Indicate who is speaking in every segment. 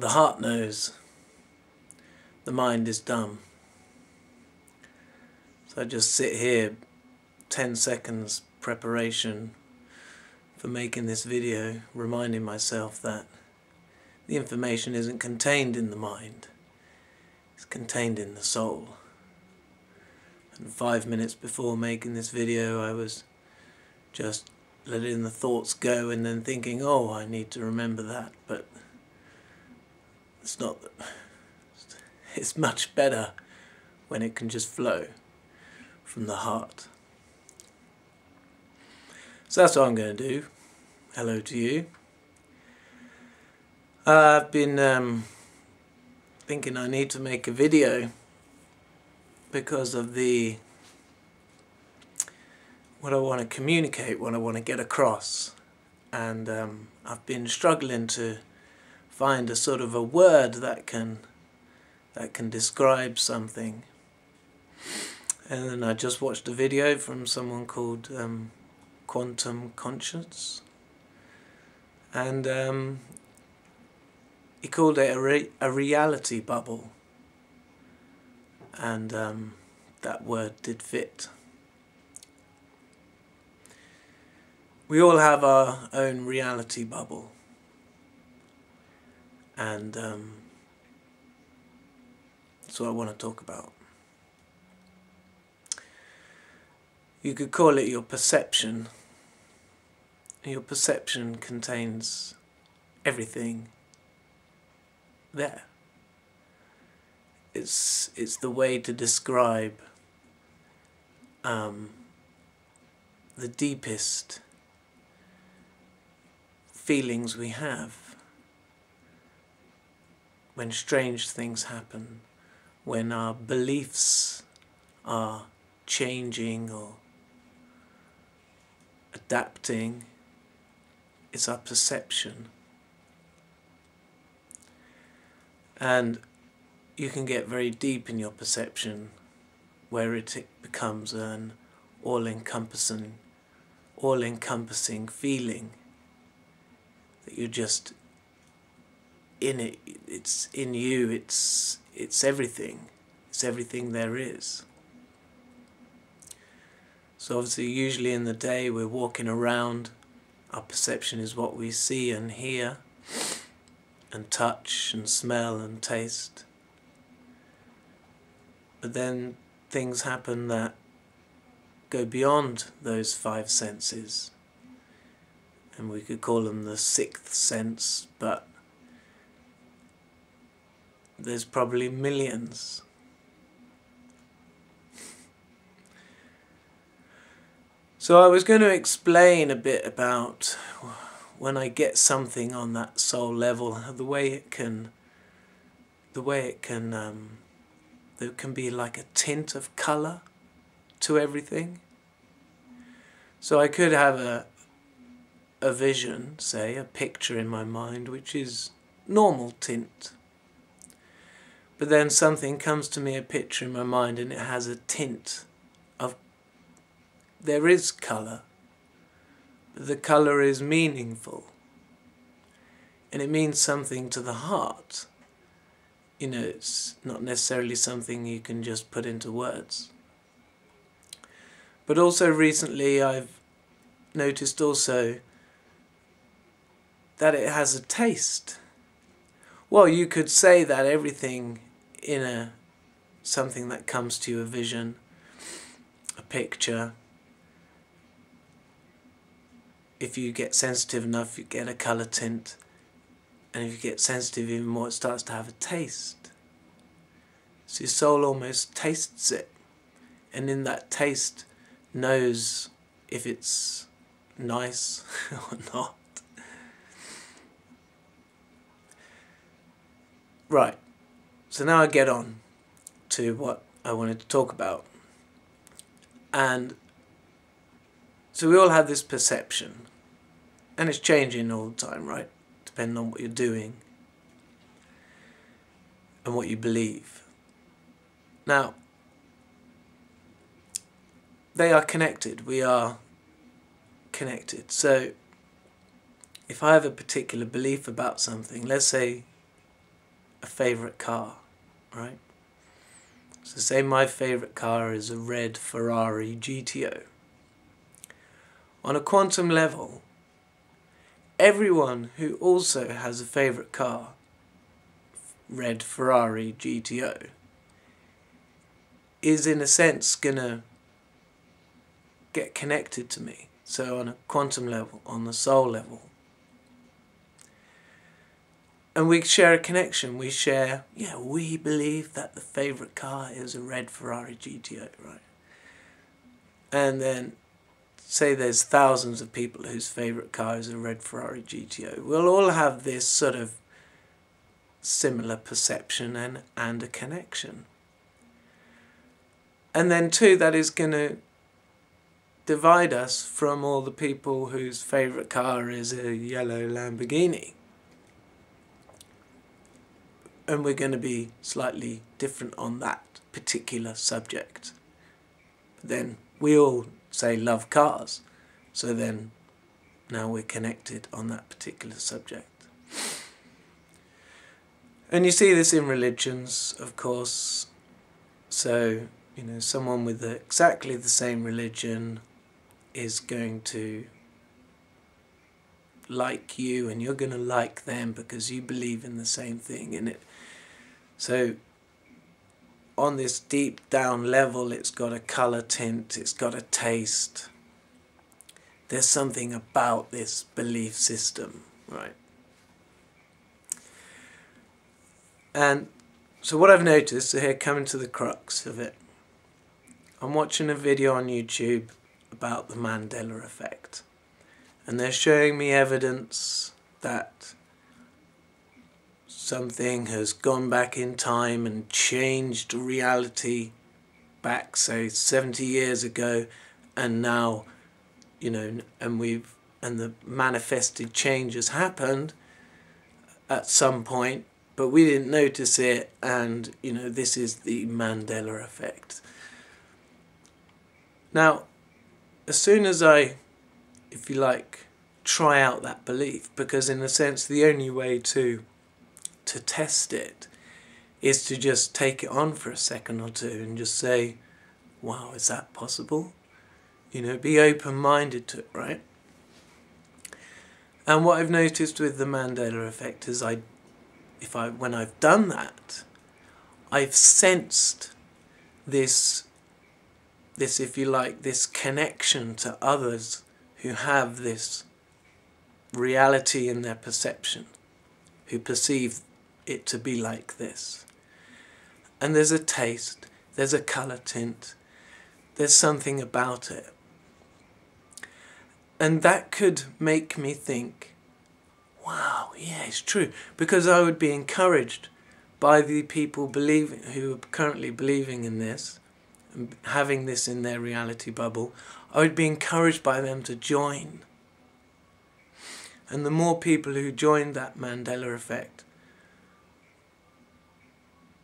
Speaker 1: The heart knows. The mind is dumb. So I just sit here, 10 seconds preparation for making this video, reminding myself that the information isn't contained in the mind, it's contained in the soul. And five minutes before making this video I was just letting the thoughts go and then thinking, oh, I need to remember that, but it's not, it's much better when it can just flow from the heart. So that's what I'm going to do. Hello to you. Uh, I've been um, thinking I need to make a video because of the what I want to communicate, what I want to get across. And um, I've been struggling to find a sort of a word that can that can describe something. And then I just watched a video from someone called um, Quantum Conscious. And um, he called it a, re a reality bubble. And um, that word did fit. we all have our own reality bubble and um, that's what I want to talk about. You could call it your perception. Your perception contains everything there. It's it's the way to describe um, the deepest feelings we have when strange things happen, when our beliefs are changing or adapting, it's our perception. And you can get very deep in your perception where it becomes an all-encompassing all-encompassing feeling that you're just in it it's in you it's it's everything. It's everything there is. So obviously usually in the day we're walking around. Our perception is what we see and hear and touch and smell and taste. But then things happen that go beyond those five senses. And we could call them the sixth sense, but there's probably millions. So I was going to explain a bit about when I get something on that soul level, the way it can, the way it can, um, there can be like a tint of colour to everything. So I could have a, a vision, say, a picture in my mind, which is normal tint. But then something comes to me, a picture in my mind, and it has a tint of. There is colour, but the colour is meaningful. And it means something to the heart. You know, it's not necessarily something you can just put into words. But also recently I've noticed also that it has a taste. Well, you could say that everything in a something that comes to you, a vision, a picture, if you get sensitive enough, you get a colour tint, and if you get sensitive even more, it starts to have a taste. So your soul almost tastes it, and in that taste knows if it's nice or not. Right, so now I get on to what I wanted to talk about. And so we all have this perception, and it's changing all the time, right? Depending on what you're doing and what you believe. Now, they are connected. We are connected. So, if I have a particular belief about something, let's say a favourite car, right? So say my favourite car is a red Ferrari GTO. On a quantum level, everyone who also has a favourite car, red Ferrari GTO, is in a sense gonna get connected to me. So on a quantum level, on the soul level. And we share a connection. We share, yeah, we believe that the favourite car is a red Ferrari GTO, right? And then say there's thousands of people whose favourite car is a red Ferrari GTO. We'll all have this sort of similar perception and, and a connection. And then two, that is going to divide us from all the people whose favourite car is a yellow Lamborghini. And we're going to be slightly different on that particular subject. then we all say love cars, so then now we're connected on that particular subject. And you see this in religions, of course. So, you know, someone with exactly the same religion is going to like you and you're going to like them because you believe in the same thing in it so on this deep down level it's got a color tint it's got a taste. There's something about this belief system right? And so what I've noticed so here coming to the crux of it I'm watching a video on YouTube about the Mandela effect. And they're showing me evidence that something has gone back in time and changed reality back, say, 70 years ago, and now, you know, and we've, and the manifested change has happened at some point, but we didn't notice it, and, you know, this is the Mandela effect. Now, as soon as I, if you like, try out that belief, because in a sense the only way to to test it is to just take it on for a second or two and just say, wow, is that possible? You know, be open-minded to it, right? And what I've noticed with the Mandela effect is I, if I, when I've done that, I've sensed this this, if you like, this connection to others who have this reality in their perception, who perceive it to be like this. And there's a taste, there's a colour tint, there's something about it. And that could make me think, wow, yeah, it's true. Because I would be encouraged by the people believing who are currently believing in this having this in their reality bubble, I would be encouraged by them to join. And the more people who joined that Mandela effect,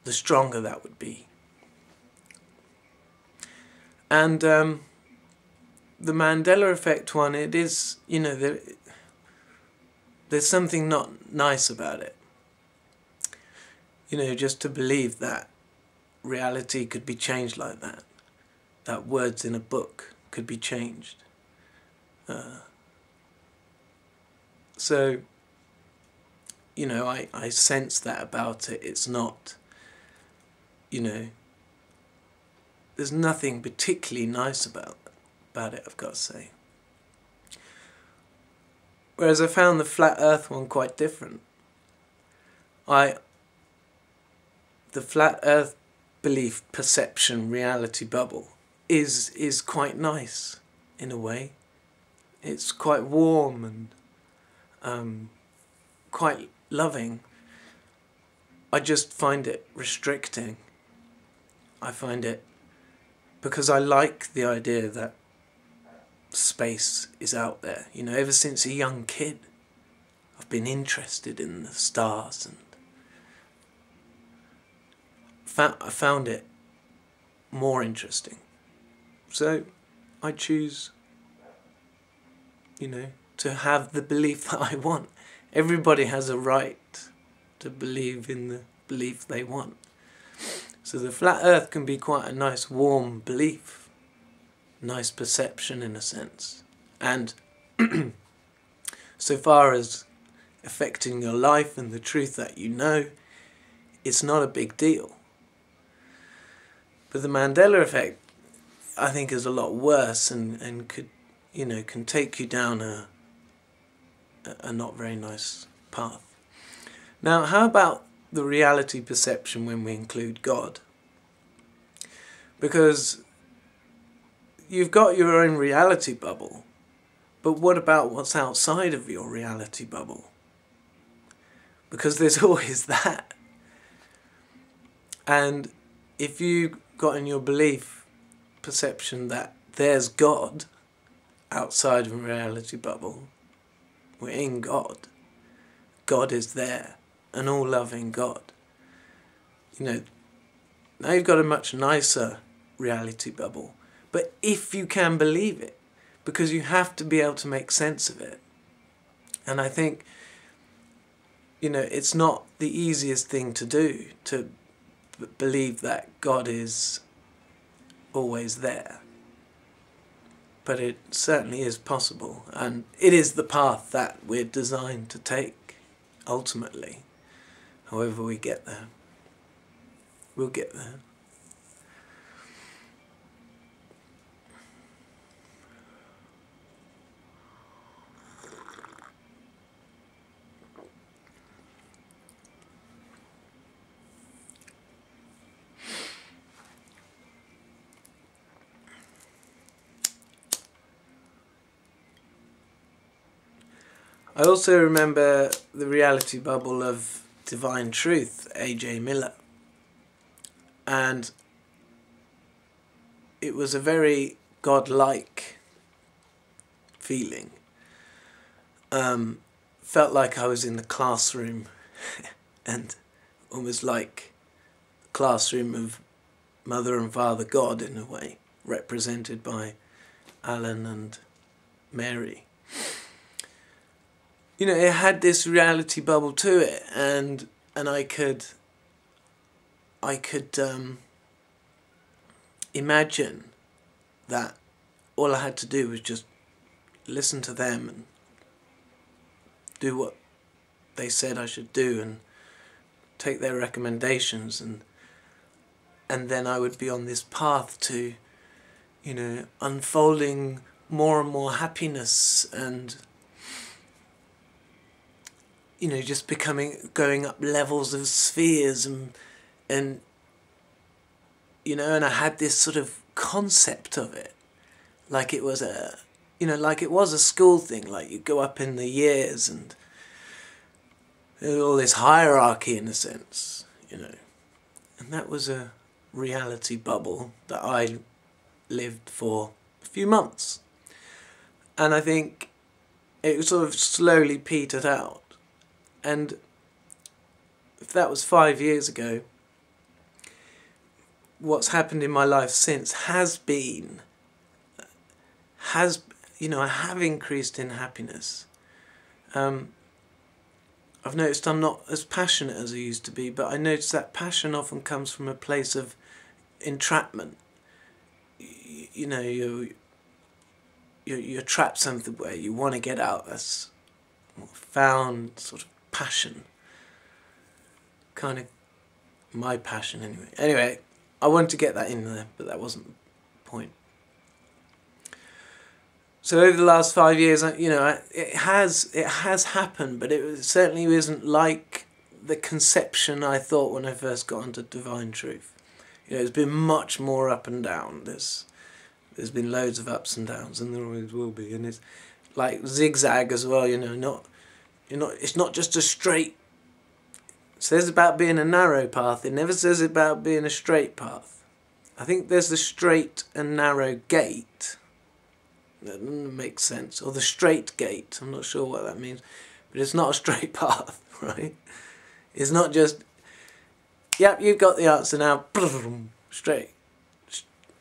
Speaker 1: the stronger that would be. And um, the Mandela effect one, it is, you know, there, there's something not nice about it. You know, just to believe that reality could be changed like that. That words in a book could be changed. Uh, so, you know, I, I sense that about it. It's not, you know, there's nothing particularly nice about about it, I've got to say. Whereas I found the flat earth one quite different. I the flat earth belief, perception, reality bubble is is quite nice in a way. It's quite warm and um, quite loving. I just find it restricting. I find it because I like the idea that space is out there. You know, ever since a young kid, I've been interested in the stars and I found it more interesting. So I choose, you know, to have the belief that I want. Everybody has a right to believe in the belief they want. So the flat earth can be quite a nice warm belief, nice perception in a sense. And so far as affecting your life and the truth that you know, it's not a big deal. But the Mandela effect, I think, is a lot worse and, and could, you know, can take you down a, a not very nice path. Now, how about the reality perception when we include God? Because you've got your own reality bubble, but what about what's outside of your reality bubble? Because there's always that. And if you got in your belief perception that there's God outside of a reality bubble, we're in God. God is there, an all loving God. You know, now you've got a much nicer reality bubble. But if you can believe it, because you have to be able to make sense of it. And I think, you know, it's not the easiest thing to do to believe that God is always there. But it certainly is possible, and it is the path that we're designed to take, ultimately, however we get there. We'll get there. I also remember the reality bubble of Divine Truth, A.J. Miller. And it was a very godlike feeling. Um, felt like I was in the classroom and almost like the classroom of Mother and Father God in a way, represented by Alan and Mary you know, it had this reality bubble to it, and and I could. I could um, imagine that all I had to do was just listen to them and do what they said I should do and take their recommendations and and then I would be on this path to you know unfolding more and more happiness and you know, just becoming, going up levels of spheres and, and, you know, and I had this sort of concept of it, like it was a, you know, like it was a school thing, like you go up in the years and all this hierarchy in a sense, you know, and that was a reality bubble that I lived for a few months. And I think it sort of slowly petered out. And if that was five years ago, what's happened in my life since has been, has, you know, I have increased in happiness. Um, I've noticed I'm not as passionate as I used to be, but I notice that passion often comes from a place of entrapment. You, you know, you you you're trapped somewhere. You want to get out. That's found sort of passion. Kind of my passion anyway. Anyway, I wanted to get that in there, but that wasn't the point. So over the last five years, you know, it has it has happened, but it certainly isn't like the conception I thought when I first got into divine truth. You know, it's been much more up and down. There's there's been loads of ups and downs, and there always will be, and it's like zigzag as well. You know, not you know, it's not just a straight. It says about being a narrow path. It never says about being a straight path. I think there's the straight and narrow gate. That makes sense. Or the straight gate. I'm not sure what that means. But it's not a straight path, right? It's not just, yep, you've got the answer now. Straight.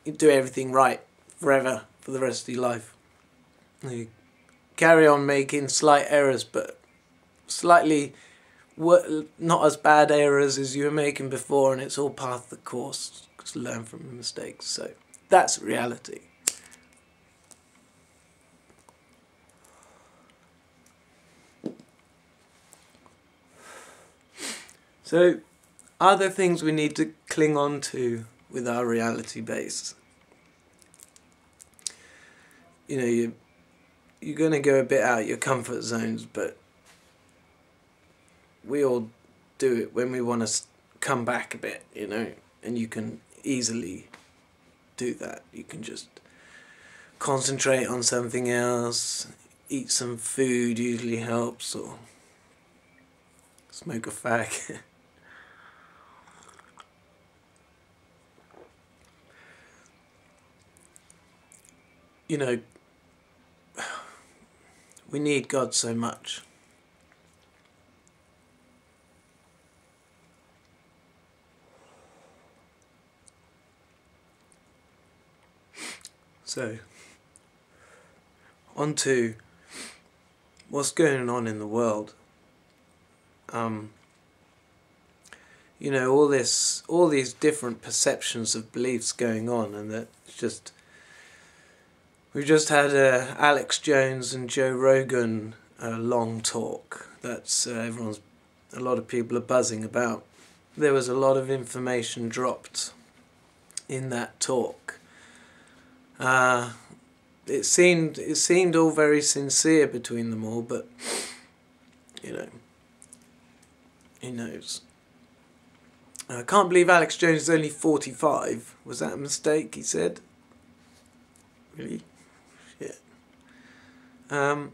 Speaker 1: You do everything right forever for the rest of your life. You carry on making slight errors, but slightly not as bad errors as you were making before, and it's all part of the course to learn from the mistakes. So that's reality. So, are there things we need to cling on to with our reality base? You know, you you're going to go a bit out your comfort zones, but we all do it when we want to come back a bit, you know, and you can easily do that. You can just concentrate on something else, eat some food usually helps, or smoke a fag. you know, we need God so much. So, on to what's going on in the world. Um, you know, all this, all these different perceptions of beliefs going on, and that just we just had uh, Alex Jones and Joe Rogan uh, long talk. That's uh, everyone's. A lot of people are buzzing about. There was a lot of information dropped in that talk. Uh, it seemed it seemed all very sincere between them all, but you know, who knows? I can't believe Alex Jones is only forty five. Was that a mistake? He said. Really? Um,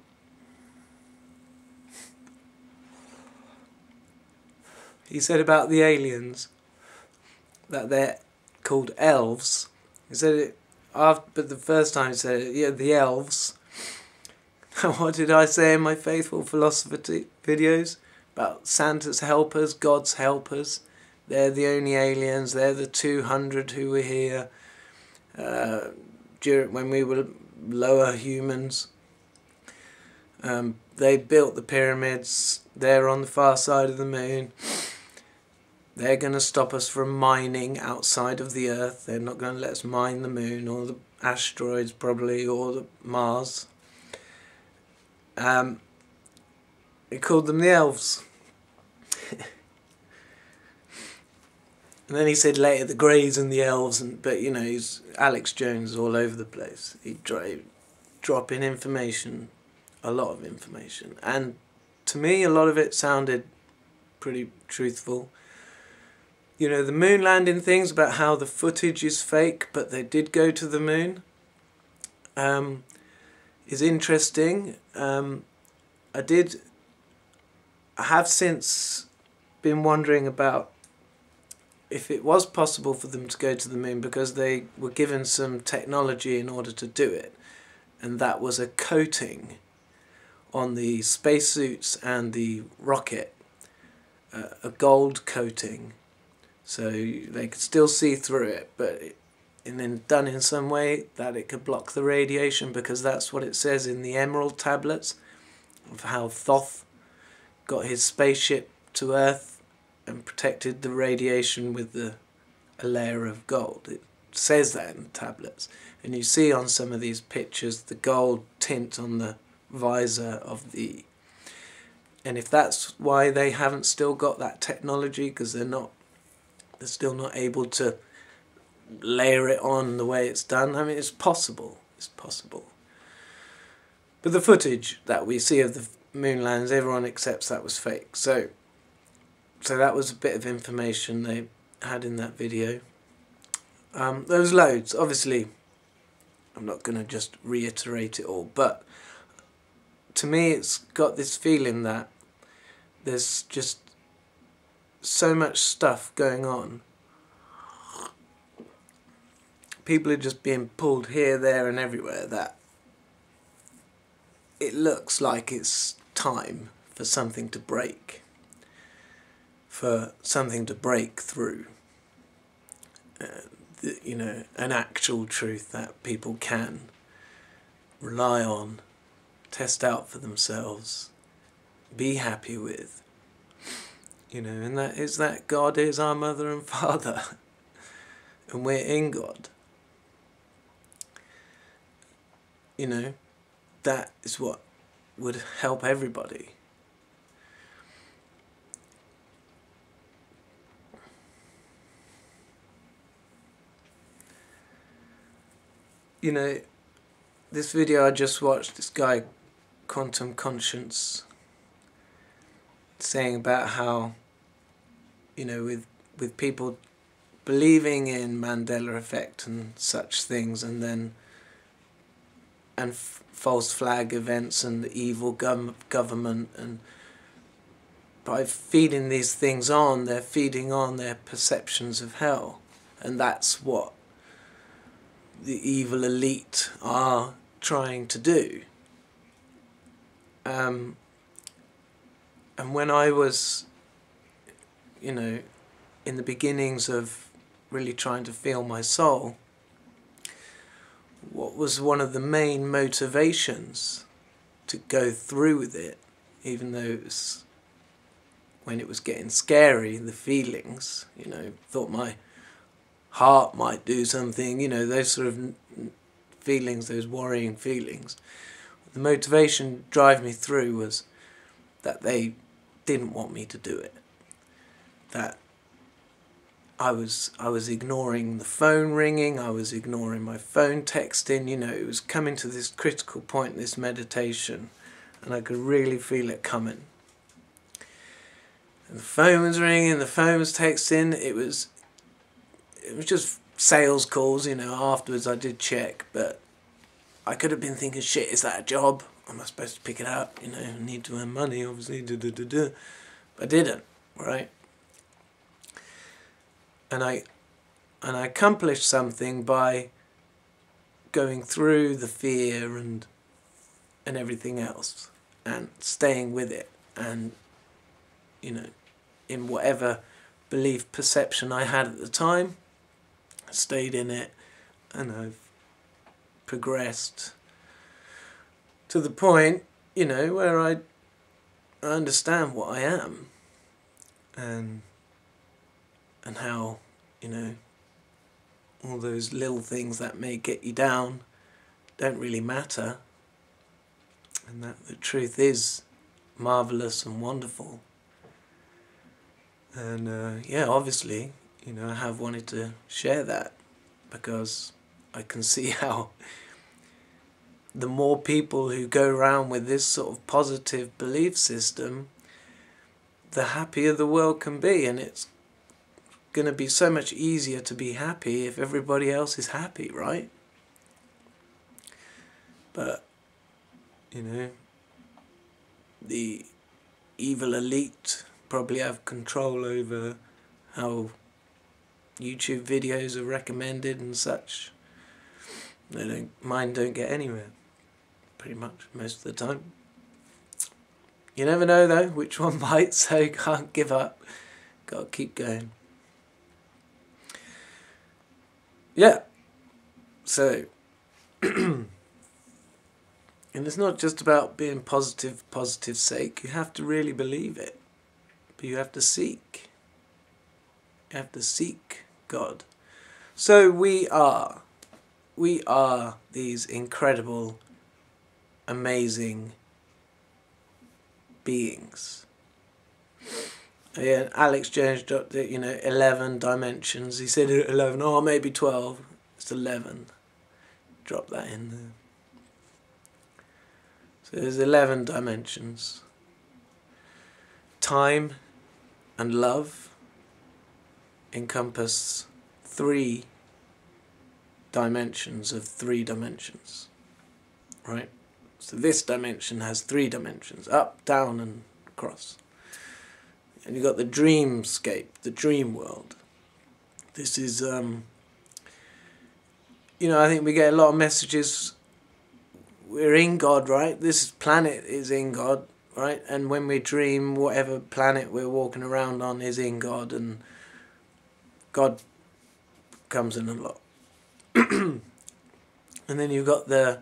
Speaker 1: he said about the aliens that they're called elves. He said it after, but the first time said it, yeah, the elves. what did I say in my faithful philosophy videos about Santa's helpers, God's helpers? They're the only aliens. They're the two hundred who were here uh, during when we were lower humans. Um, they built the pyramids. They're on the far side of the moon. They're going to stop us from mining outside of the Earth. They're not going to let us mine the moon or the asteroids, probably, or the Mars. Um, he called them the elves. and then he said later the greys and the elves, and but you know he's Alex Jones all over the place. He drop in information a lot of information. And to me, a lot of it sounded pretty truthful. You know, the moon landing things about how the footage is fake, but they did go to the moon, um, is interesting. Um, I did, I have since been wondering about if it was possible for them to go to the moon because they were given some technology in order to do it, and that was a coating on the spacesuits and the rocket uh, a gold coating so they could still see through it but and then done in some way that it could block the radiation because that's what it says in the emerald tablets of how Thoth got his spaceship to Earth and protected the radiation with the a layer of gold. It says that in the tablets. And you see on some of these pictures the gold tint on the visor of the and if that's why they haven't still got that technology because they're not they're still not able to layer it on the way it's done. I mean it's possible. It's possible. But the footage that we see of the moon lands everyone accepts that was fake. So so that was a bit of information they had in that video. Um, there was loads. Obviously i'm not going to just reiterate it all but to me it's got this feeling that there's just so much stuff going on. People are just being pulled here, there and everywhere that it looks like it's time for something to break. For something to break through. Uh, the, you know, an actual truth that people can rely on test out for themselves, be happy with. You know, and that is that God is our mother and father, and we're in God. You know, that is what would help everybody. You know, this video I just watched, this guy, Quantum Conscience, saying about how, you know, with with people believing in Mandela effect and such things, and then and false flag events and the evil gov- government and by feeding these things on, they're feeding on their perceptions of hell, and that's what the evil elite are trying to do. Um, and when I was, you know, in the beginnings of really trying to feel my soul, what was one of the main motivations to go through with it, even though it was when it was getting scary, the feelings, you know, thought my heart might do something, you know, those sort of feelings, those worrying feelings. The motivation drive me through was that they didn't want me to do it. That I was I was ignoring the phone ringing, I was ignoring my phone texting, you know, it was coming to this critical point, this meditation, and I could really feel it coming. And the phone was ringing, the phone was texting, it was it was just sales calls, you know, afterwards I did check, but I could have been thinking, shit, is that a job? Am I supposed to pick it up? You know, I need to earn money, obviously, da da da. I didn't, right? And I, and I accomplished something by going through the fear and, and everything else, and staying with it, and, you know, in whatever belief perception I had at the time, stayed in it, and I've progressed to the point, you know, where I, I understand what I am, and and how, you know, all those little things that may get you down don't really matter, and that the truth is marvelous and wonderful. And uh, yeah, obviously, you know, I have wanted to share that because I can see how the more people who go around with this sort of positive belief system, the happier the world can be. And it's going to be so much easier to be happy if everybody else is happy, right? But, you know, the evil elite probably have control over how YouTube videos are recommended and such. They don't mine don't get anywhere. Pretty much most of the time. You never know though which one bites, so can't give up. Gotta keep going. Yeah. So and it's not just about being positive positive sake. You have to really believe it. But you have to seek. You have to seek God. So we are. We are these incredible, amazing beings. Yeah, Alex Jones dropped it, you know, 11 dimensions. He said 11, oh, maybe 12. It's 11. Drop that in there. So there's 11 dimensions. Time and love encompass three dimensions of three dimensions. Right? So this dimension has three dimensions up, down, and across. And you've got the dreamscape, the dream world. This is, um, you know, I think we get a lot of messages. We're in God, right? This planet is in God, right? And when we dream, whatever planet we're walking around on is in God, and God comes in a lot. and then you've got the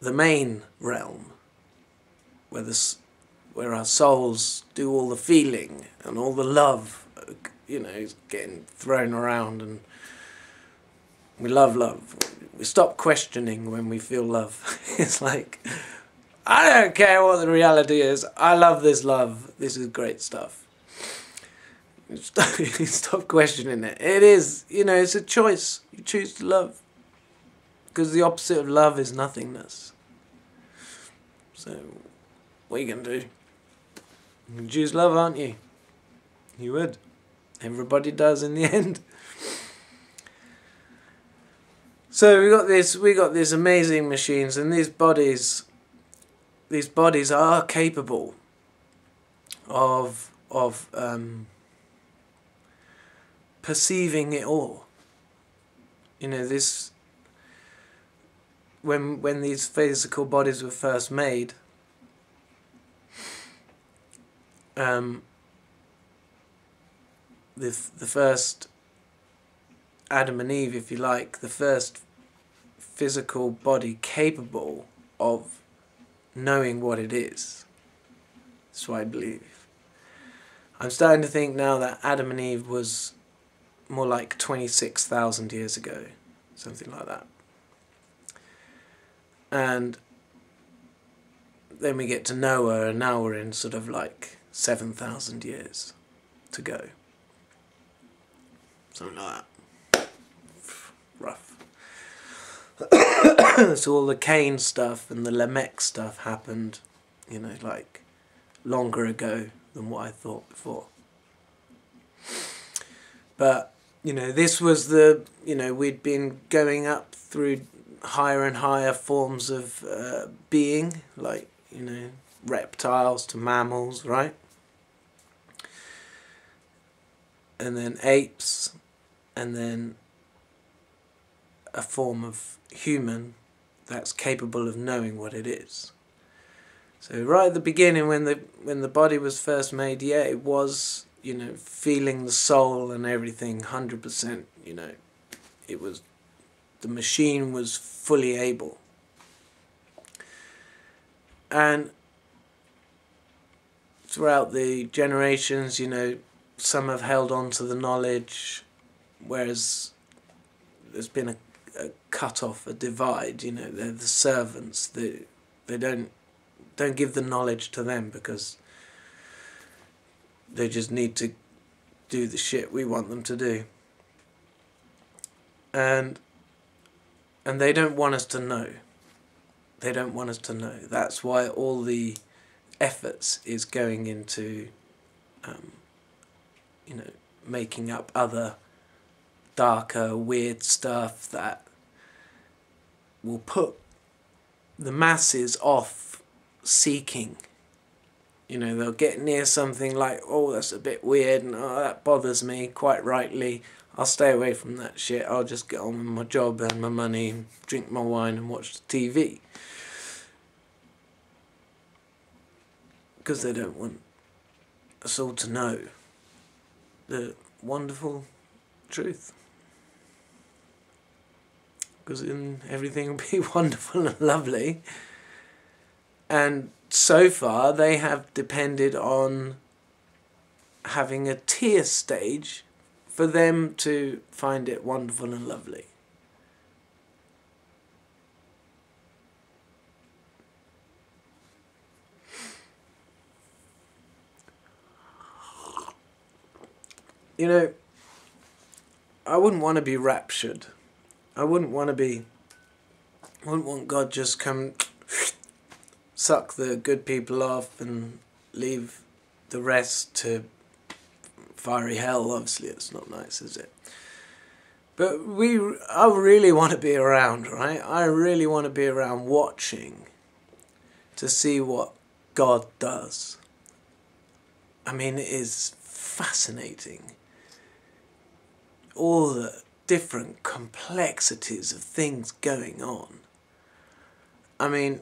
Speaker 1: the main realm, where the where our souls do all the feeling and all the love, you know, is getting thrown around and we love love. We stop questioning when we feel love. it's like, I don't care what the reality is. I love this love. This is great stuff. Stop, stop questioning it. It is, you know, it's a choice. You choose to love. Because the opposite of love is nothingness. So, what are you going to do? Choose love, aren't you? You would. Everybody does in the end. So we got this we got these amazing machines and these bodies these bodies are capable of of um, perceiving it all. You know, this when when these physical bodies were first made, um, the the first Adam and Eve, if you like, the first physical body capable of knowing what it is. So I believe. I'm starting to think now that Adam and Eve was more like 26,000 years ago, something like that. And then we get to Noah, and now we're in sort of like 7,000 years to go. Something like that. Rough. so all the Cain stuff and the Lamech stuff happened, you know, like longer ago than what I thought before. But you know, this was the, you know, we'd been going up through higher and higher forms of uh, being, like, you know, reptiles to mammals, right? And then apes, and then a form of human that's capable of knowing what it is. So right at the beginning when the when the body was first made, yeah, it was you know, feeling the soul and everything 100%, you know, it was, the machine was fully able. And throughout the generations, you know, some have held on to the knowledge, whereas there's been a, a cut off, a divide, you know, they're the servants, they, they don't, don't give the knowledge to them because they just need to do the shit we want them to do. And and they don't want us to know. They don't want us to know. That's why all the efforts is going into um, you know, making up other darker, weird stuff that will put the masses off seeking you know, they'll get near something like, oh, that's a bit weird and oh, that bothers me, quite rightly. I'll stay away from that shit. I'll just get on with my job, and my money, drink my wine and watch the TV. Because they don't want us all to know the wonderful truth. Because then everything will be wonderful and lovely. And so far they have depended on having a tear stage for them to find it wonderful and lovely. You know, I wouldn't want to be raptured. I wouldn't want to be. I wouldn't want God just come suck the good people off and leave the rest to fiery hell. Obviously, it's not nice, is it? But we, I really want to be around, right? I really want to be around watching to see what God does. I mean, it is fascinating. All the different complexities of things going on. I mean,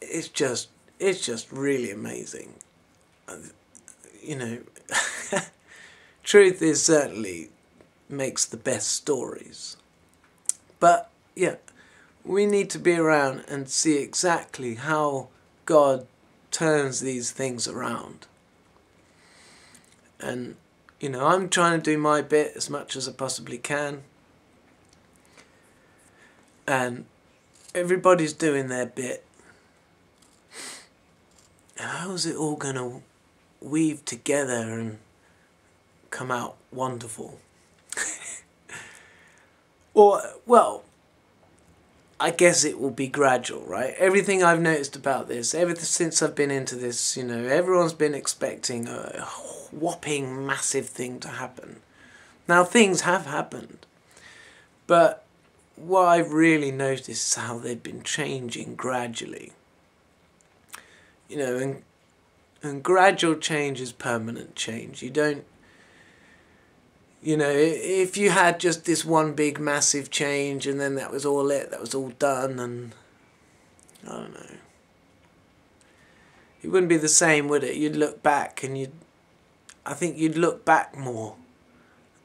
Speaker 1: it's just it's just really amazing. You know, truth is certainly makes the best stories. But yeah, we need to be around and see exactly how God turns these things around. And, you know, I'm trying to do my bit as much as I possibly can. And everybody's doing their bit. How's it all going to weave together and come out wonderful? or, well, I guess it will be gradual, right? Everything I've noticed about this, ever since I've been into this, you know, everyone's been expecting a whopping massive thing to happen. Now, things have happened, but what I've really noticed is how they've been changing gradually. You know, and and gradual change is permanent change. You don't you know, if you had just this one big massive change and then that was all it, that was all done, and I don't know. It wouldn't be the same, would it? You'd look back and you'd, I think you'd look back more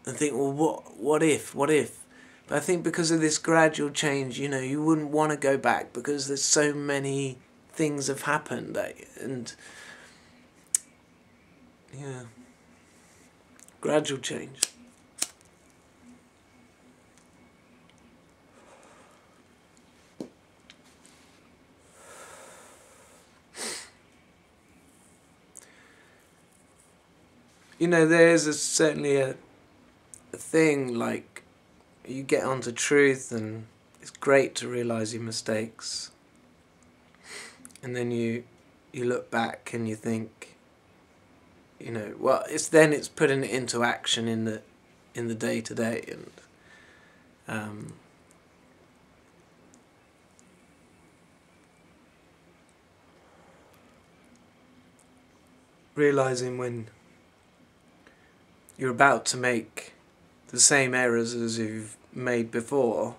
Speaker 1: and think, well, what, what if, what if? But I think because of this gradual change, you know, you wouldn't want to go back because there's so many things have happened, and yeah, gradual change. You know, there's a, certainly a, a thing like you get onto truth and it's great to realize your mistakes. And then you you look back and you think, you know, well, it's then it's putting it into action in the in the day to day and um, realizing when you're about to make the same errors as you've made before.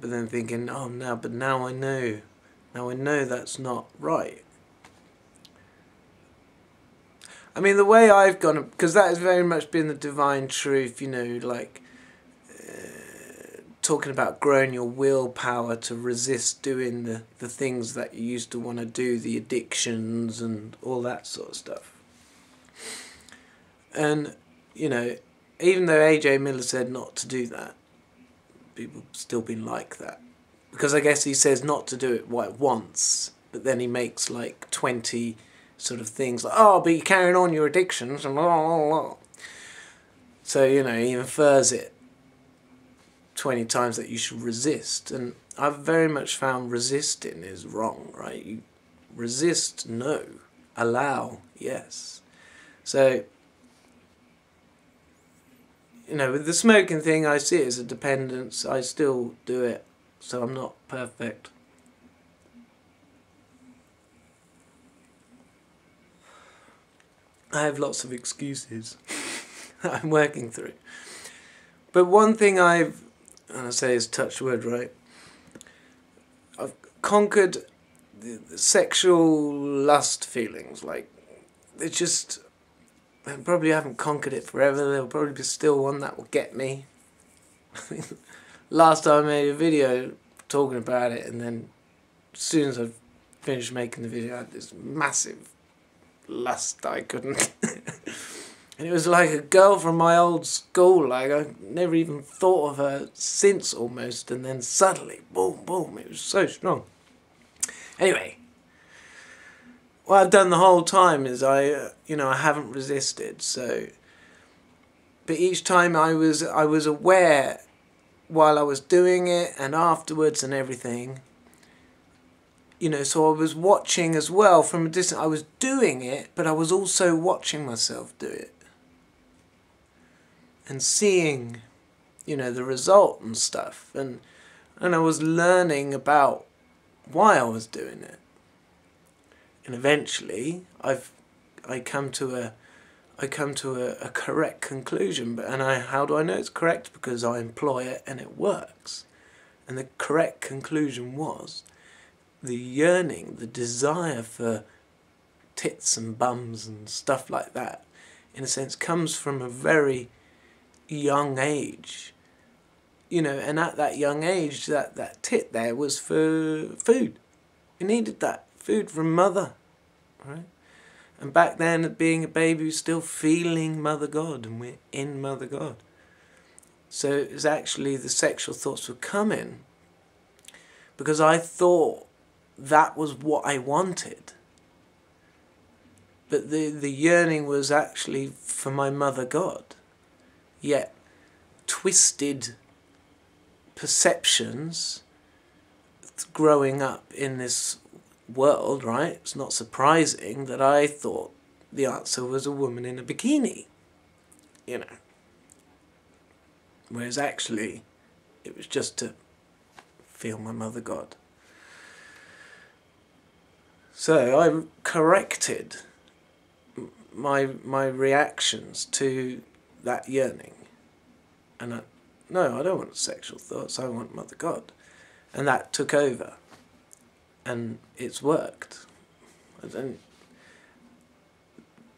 Speaker 1: But then thinking oh now but now I know. Now I know that's not right. I mean the way I've gone because that has very much been the divine truth you know like uh, talking about growing your willpower to resist doing the, the things that you used to want to do the addictions and all that sort of stuff and, you know, even though AJ Miller said not to do that, people still been like that. Because I guess he says not to do it once, but then he makes like 20 sort of things like, oh, but you're carrying on your addictions and blah, blah, blah. So, you know, he infers it 20 times that you should resist. And I've very much found resisting is wrong, right? You resist, no. Allow, yes. So you know, with the smoking thing, I see it as a dependence. I still do it, so I'm not perfect. I have lots of excuses I'm working through. But one thing I've, and I say is touch wood, right? I've conquered the sexual lust feelings. Like, it's just I probably haven't conquered it forever. There'll probably be still one that will get me. Last time I made a video talking about it, and then as soon as I finished making the video, I had this massive lust I couldn't. and it was like a girl from my old school. Like I never even thought of her since almost, and then suddenly, boom, boom, it was so strong. Anyway, what I've done the whole time is I, uh, you know, I haven't resisted. So, but each time I was, I was aware while I was doing it and afterwards and everything. You know, so I was watching as well from a distance. I was doing it, but I was also watching myself do it and seeing, you know, the result and stuff. And and I was learning about why I was doing it and eventually I've I come to a I come to a, a correct conclusion but and I how do I know it's correct? Because I employ it and it works. And the correct conclusion was the yearning the desire for tits and bums and stuff like that in a sense comes from a very young age. You know and at that young age that that tit there was for food. You needed that food from mother, right? And back then, being a baby, we're still feeling Mother God, and we're in Mother God. So it was actually the sexual thoughts were coming because I thought that was what I wanted. But the, the yearning was actually for my Mother God. Yet, twisted perceptions growing up in this world, right? It's not surprising that I thought the answer was a woman in a bikini, you know. Whereas actually, it was just to feel my mother God. So I corrected my my reactions to that yearning, and I, no, I don't want sexual thoughts. I want Mother God, and that took over and it's worked. Don't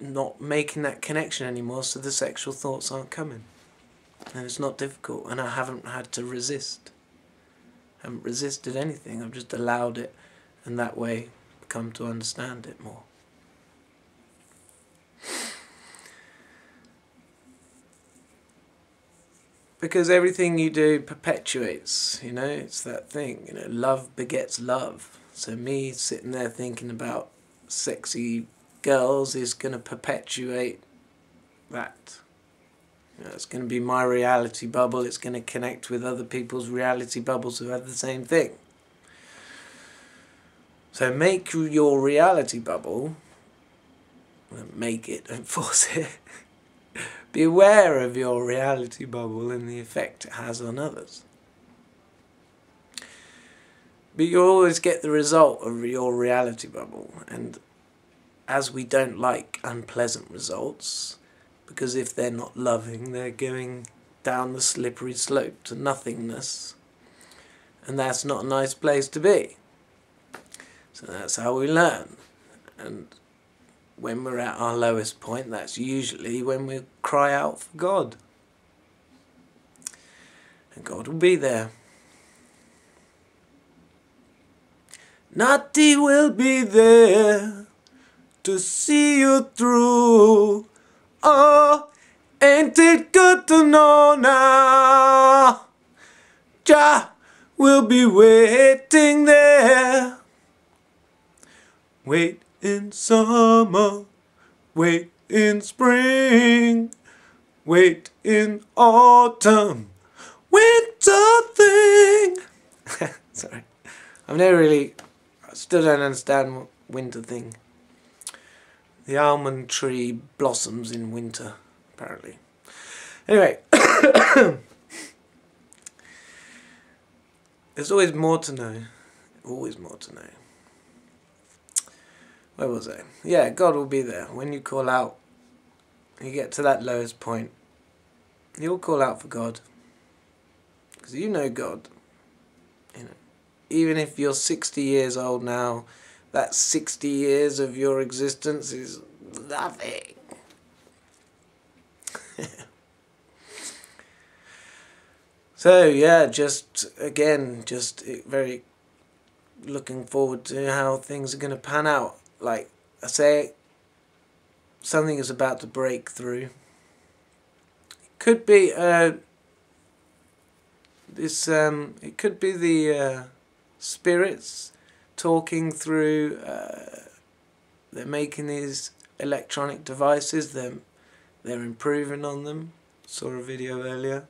Speaker 1: not making that connection anymore so the sexual thoughts aren't coming. And it's not difficult and I haven't had to resist. I haven't resisted anything, I've just allowed it and that way come to understand it more. Because everything you do perpetuates, you know, it's that thing, you know, love begets love. So me sitting there thinking about sexy girls is going to perpetuate that. You know, it's going to be my reality bubble. It's going to connect with other people's reality bubbles who have the same thing. So make your reality bubble, make it, don't force it. be aware of your reality bubble and the effect it has on others. But you always get the result of your reality bubble. And as we don't like unpleasant results, because if they're not loving, they're going down the slippery slope to nothingness. And that's not a nice place to be. So that's how we learn. And when we're at our lowest point, that's usually when we cry out for God. And God will be there. Natty will be there to see you through. Oh, ain't it good to know now? Jah will be waiting there. Wait in summer, wait in spring, wait in autumn, winter thing. Sorry, I've never really Still don't understand winter thing. The almond tree blossoms in winter, apparently. Anyway, there's always more to know. Always more to know. Where was I? Yeah, God will be there. When you call out, you get to that lowest point, you'll call out for God. Because you know God. Even if you're 60 years old now, that 60 years of your existence is nothing. so yeah, just again, just very looking forward to how things are going to pan out. Like I say, something is about to break through. It could be uh, this. Um, it could be the. Uh, spirits talking through. Uh, they're making these electronic devices. They're they're improving on them. Saw a video earlier.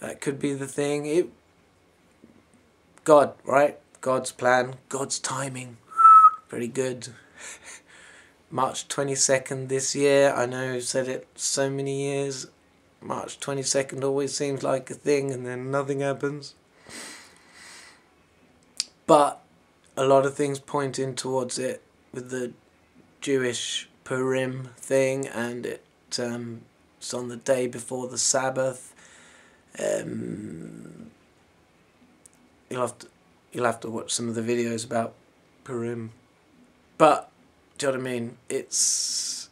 Speaker 1: That could be the thing. It. God, right? God's plan, God's timing. Very good. March 22nd this year. I know I've said it so many years. March 22nd always seems like a thing and then nothing happens. But a lot of things pointing towards it with the Jewish Purim thing, and it um, it's on the day before the Sabbath. Um, you'll have to you'll have to watch some of the videos about Purim, but do you know what I mean? It's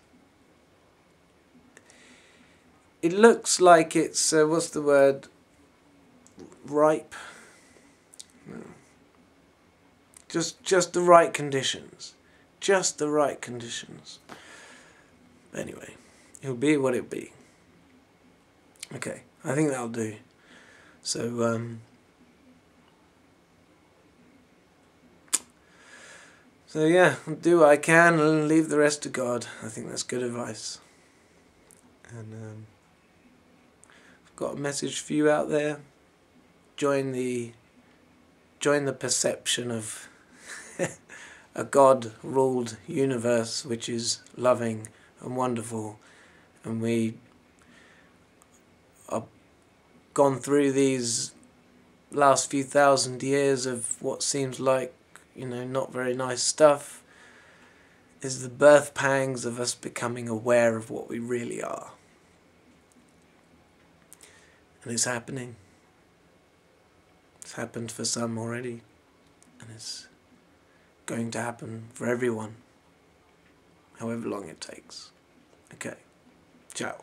Speaker 1: it looks like it's uh, what's the word ripe Just just the right conditions. Just the right conditions. Anyway, it'll be what it'll be. Okay, I think that'll do. So, um, so yeah, do what I can and leave the rest to God. I think that's good advice. And um, I've got a message for you out there. Join the join the perception of a God ruled universe which is loving and wonderful. And we are gone through these last few thousand years of what seems like you know not very nice stuff is the birth pangs of us becoming aware of what we really are. And it's happening. It's happened for some already. And it's going to happen for everyone, however long it takes. Okay, ciao.